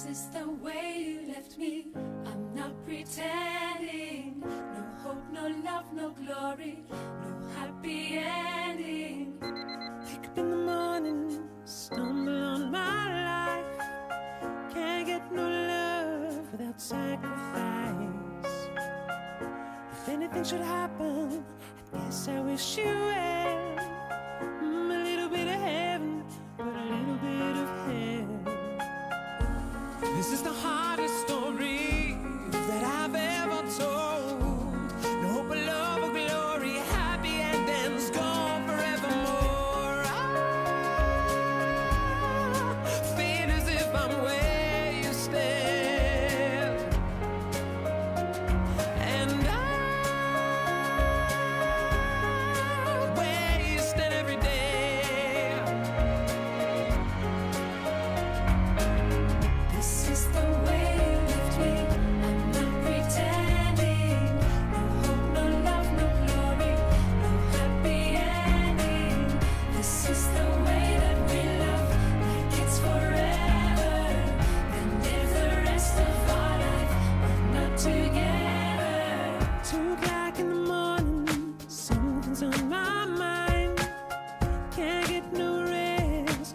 This is the way you left me. I'm not pretending. No hope, no love, no glory, no happy ending. Pick up in the morning, stumble on my life. Can't get no love without sacrifice. If anything should happen, I guess I wish you well. This is the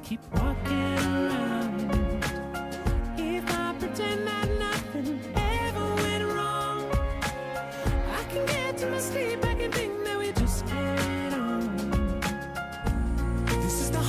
keep walking around. If I pretend that nothing ever went wrong, I can get to my sleep, I can think that we just get on. This is the